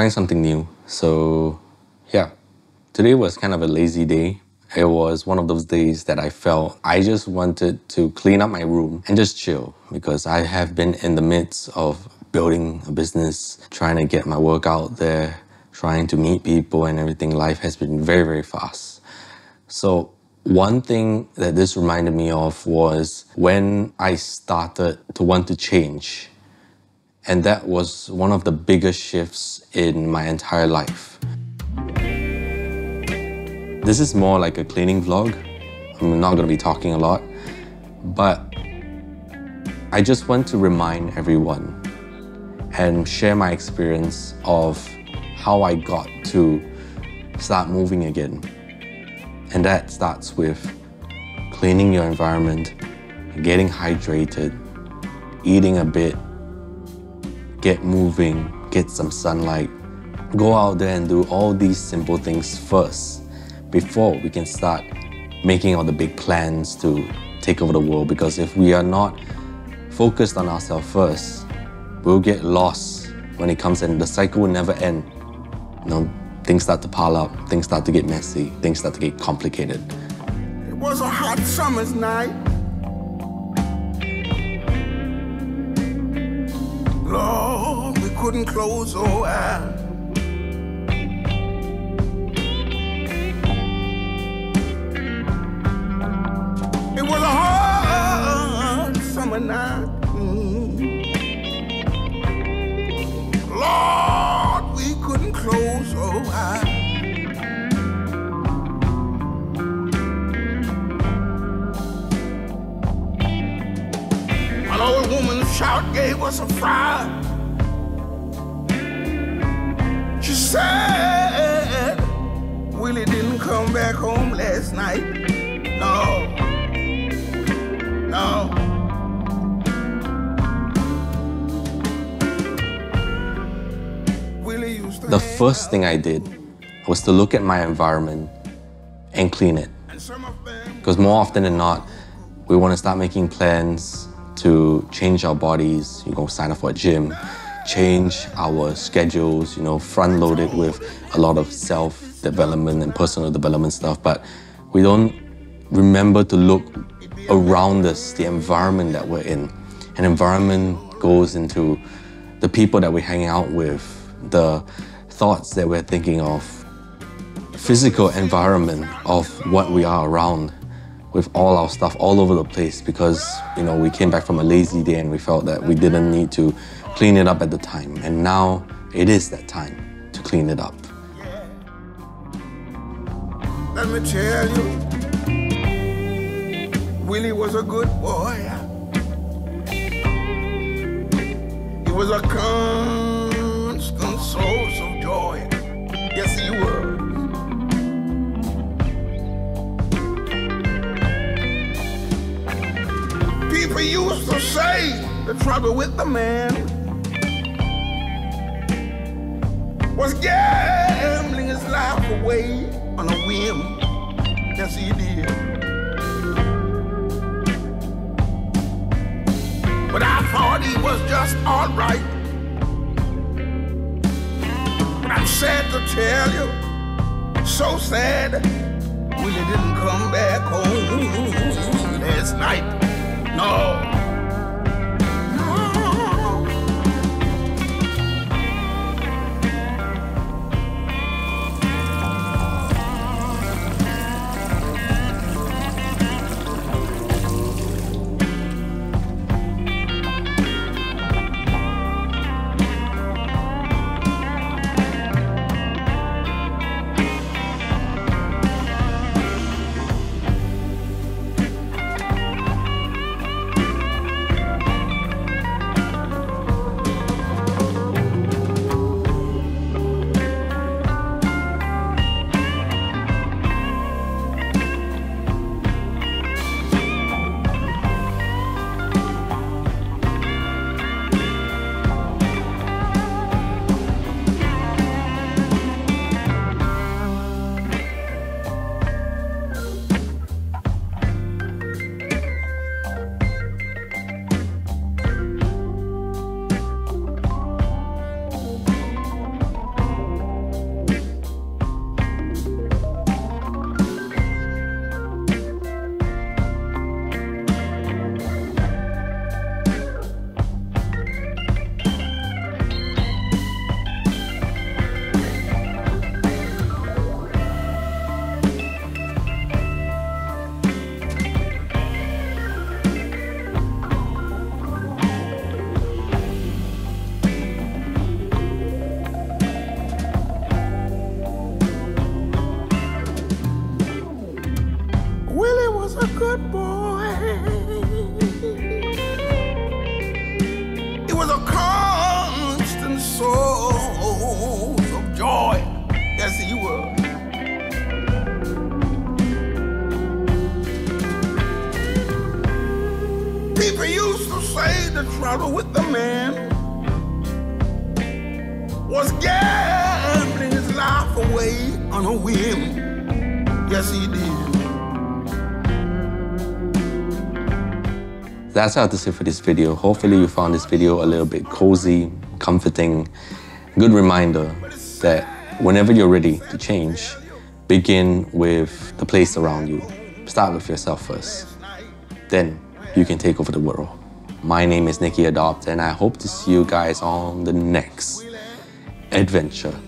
trying something new. So, yeah, today was kind of a lazy day. It was one of those days that I felt I just wanted to clean up my room and just chill because I have been in the midst of building a business, trying to get my work out there, trying to meet people and everything. Life has been very, very fast. So, one thing that this reminded me of was when I started to want to change. And that was one of the biggest shifts in my entire life. This is more like a cleaning vlog. I'm not going to be talking a lot, but I just want to remind everyone and share my experience of how I got to start moving again. And that starts with cleaning your environment, getting hydrated, eating a bit, get moving, get some sunlight. Go out there and do all these simple things first before we can start making all the big plans to take over the world. Because if we are not focused on ourselves first, we'll get lost when it comes and the cycle will never end. You know, things start to pile up, things start to get messy, things start to get complicated. It was a hot summer's night. Lord, we couldn't close our eyes. Summer. Mm. Lord, we couldn't close our eyes. An old woman's shout gave us a fright. She said, Willie didn't come back home last night. The first thing I did was to look at my environment and clean it. Because more often than not, we want to start making plans to change our bodies, you know, sign up for a gym, change our schedules, you know, front load it with a lot of self development and personal development stuff. But we don't remember to look around us, the environment that we're in. An environment goes into the people that we're hanging out with, the thoughts that we're thinking of, physical environment of what we are around with all our stuff all over the place because you know we came back from a lazy day and we felt that we didn't need to clean it up at the time. And now it is that time to clean it up. Let me tell you, Willie was a good boy. He was a constant Yes, he was. People used to say the trouble with the man was gambling his life away on a whim. Yes, he did. But I thought he was just all I'm sad to tell you, so sad, Willie didn't come back home last night. No. No. Say the trouble with the man was gambling his life away on a whim. Yes, he did. That's how to say for this video. Hopefully you found this video a little bit cozy, comforting, good reminder that whenever you're ready to change, begin with the place around you. Start with yourself first. Then you can take over the world. My name is Nicky Adopt, and I hope to see you guys on the next adventure.